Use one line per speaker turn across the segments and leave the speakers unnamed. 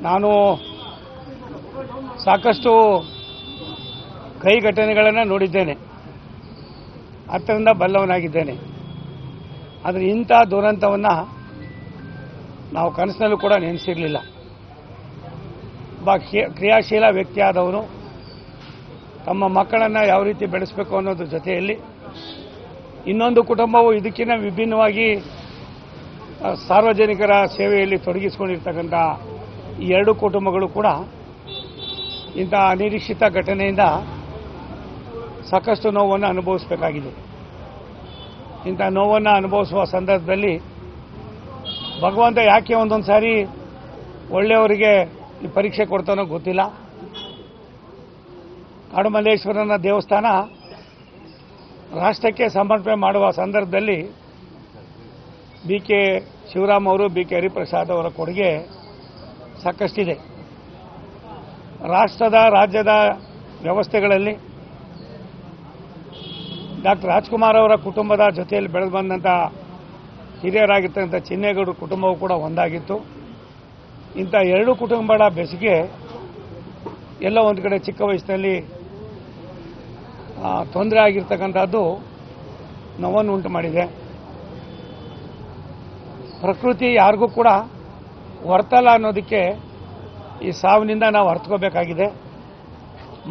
ನಾನು ಸಾಕಷ್ಟು ಕೈ ಘಟನೆಗಳನ್ನು ನೋಡಿದ್ದೇನೆ. ಹತ್ತರಿಂದ ಬಲ್ಲವನಾಗಿದ್ದೇನೆ. ಆದರೆ ಇಂಥ ದುರಂತವನ್ನು ನಾವು ಕನಸಿನಲ್ಲೂ ಕೂಡ ನೆನೆಸಿರಲಿಲ್ಲ. ಒಬ್ಬ ಕ್ರಿಯಾ- ಕ್ರಿಯಾಶೀಲ ವ್ಯಕ್ತಿಯಾದವನು ತಮ್ಮ ಮಕ್ಕಳನ್ನು ಯಾವ ರೀತಿ ಬೆಳೆಸಬೇಕು ಅನ್ನೋದ್ರ ಜೊತೆಯಲ್ಲಿ ಇನ್ನೊಂದು ಕುಟುಂಬವು ಇದಕ್ಕಿಂತ ವಿಭಿನ್ನವಾಗಿ ಸಾರ್ವಜನಿಕರ ಸೇವೆಯಲ್ಲಿ ತೊಡಗಿಸಿಕೊಂಡಿರ್ತಕ್ಕಂಥ ಎರಡು ಕುಟುಂಬಗಳು ಕೂಡ ಇಂಥ ಅನಿರೀಕ್ಷಿತ ಘಟನೆಯಿಂದ ಸಾಕಷ್ಟು ನೋವನ್ನು ಅನುಭವಿಸಬೇಕಾಗಿದೆ. ಇಂಥ ನೋವನ್ನು ಅನುಭವಿಸುವ ಸಂದರ್ಭದಲ್ಲಿ ಭಗವಂತ ಯಾಕೆ ಒಂದೊಂದು ಸಾರಿ ಒಳ್ಳೆಯವರಿಗೆ ಈ ಪರೀಕ್ಷೆ ಕೊಡ್ತಾನೋ ಗೊತ್ತಿಲ್ಲ. ಕಾಡುಮಲ್ಲೇಶ್ವರನ ದೇವಸ್ಥಾನ ರಾಷ್ಟ್ರಕ್ಕೆ ಸಮರ್ಪಣೆ ಮಾಡುವ ಸಂದರ್ಭದಲ್ಲಿ ಬಿ ಕೆ ಶಿವರಾಮ್ ಅವರು, ಬಿ ಕೆ ಹರಿಪ್ರಸಾದ್ ಅವರ ಕೊಡುಗೆ ಸಾಕಷ್ಟಿದೆ. ರಾಷ್ಟ್ರದ, ರಾಜ್ಯದ ವ್ಯವಸ್ಥೆಗಳಲ್ಲಿ ಡಾಕ್ಟರ್ ರಾಜ್ಕುಮಾರ್ ಅವರ ಕುಟುಂಬದ ಜೊತೆಯಲ್ಲಿ ಬೆಳೆದು ಬಂದಂಥ ಹಿರಿಯರಾಗಿರ್ತಕ್ಕಂಥ ಚಿನ್ನೇಗೌಡರ ಕುಟುಂಬವು ಕೂಡ ಒಂದಾಗಿತ್ತು. ಇಂಥ ಎರಡು ಕುಟುಂಬಗಳ ಬೆಸಿಗೆ ಎಲ್ಲ ಒಂದು ಕಡೆ ಚಿಕ್ಕ ವಯಸ್ಸಿನಲ್ಲಿ ತೊಂದರೆ ಆಗಿರ್ತಕ್ಕಂಥದ್ದು ನೋವನ್ನು ಉಂಟು ಮಾಡಿದೆ. ಪ್ರಕೃತಿ ಯಾರಿಗೂ ಕೂಡ ವರ್ತಲ್ಲ ಅನ್ನೋದಕ್ಕೆ ಈ ಸಾವಿನಿಂದ ನಾವು ಅರ್ಥಕೋಬೇಕಾಗಿದೆ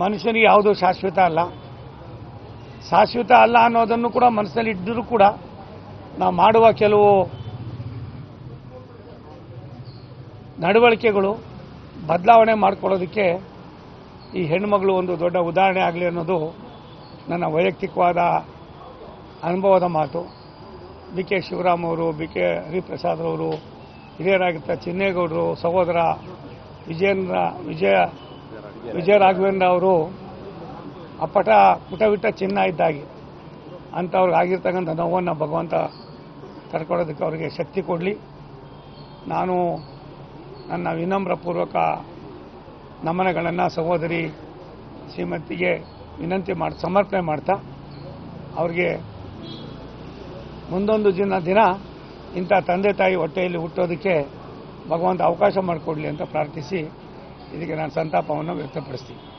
ಮನುಷ್ಯನಿಗೆ ಯಾವುದು ಶಾಶ್ವತ ಅಲ್ಲ. ಶಾಶ್ವತ ಅಲ್ಲ ಅನ್ನೋದನ್ನು ಕೂಡ ಮನಸ್ಸಲ್ಲಿ ಇದ್ದರೂ ಕೂಡ ನಾವು ಮಾಡುವ ಕೆಲವು ನಡವಳಿಕೆಗಳು, ಬದಲಾವಣೆ ಮಾಡ್ಕೊಳ್ಳೋದಕ್ಕೆ ಈ ಹೆಣ್ಮಗಳು ಒಂದು ದೊಡ್ಡ ಉದಾಹರಣೆ ಆಗಲಿ ಅನ್ನೋದು ನನ್ನ ವೈಯಕ್ತಿಕವಾದ ಅನುಭವದ ಮಾತು. ಬಿ ಕೆ ಶಿವರಾಮ್ ಅವರು ಬಿ ಕೆ ಹರಿಪ್ರಸಾದ್ ಅವರು ಹಿರಿಯರಾಗಿದ್ದ ಚಿನ್ನೇಗೌಡರು, ಸಹೋದರ ವಿಜಯೇಂದ್ರ ವಿಜಯ ವಿಜಯ ರಾಘವೇಂದ್ರ ಅವರು ಅಪ್ಪಟ ಪುಟವಿಟ್ಟ ಚಿನ್ನ ಇದ್ದಾಗಿ. ಅಂಥವ್ರಿಗೆ ಆಗಿರ್ತಕ್ಕಂಥ ನೋವನ್ನು ಭಗವಂತ ಕರ್ಕೊಳ್ಳೋದಕ್ಕೆ ಅವರಿಗೆ ಶಕ್ತಿ ಕೊಡಲಿ. ನಾನು ನನ್ನ ವಿನಮ್ರಪೂರ್ವಕ ನಮನಗಳನ್ನು ಸಹೋದರಿ ಶ್ರೀಮತಿಗೆ ವಿನಂತಿ ಮಾಡಿ, ಸಮರ್ಪಣೆ ಮಾಡ್ತಾ, ಅವ್ರಿಗೆ ಮುಂದೊಂದು ದಿನ ದಿನ ಇಂಥ ತಂದೆ ತಾಯಿ ಹೊಟ್ಟೆಯಲ್ಲಿ ಹುಟ್ಟೋದಕ್ಕೆ ಭಗವಂತ ಅವಕಾಶ ಮಾಡಿಕೊಡ್ಲಿ ಅಂತ ಪ್ರಾರ್ಥಿಸಿ ಇದಕ್ಕೆ ನಾನು ಸಂತಾಪವನ್ನು ವ್ಯಕ್ತಪಡಿಸ್ತೀನಿ.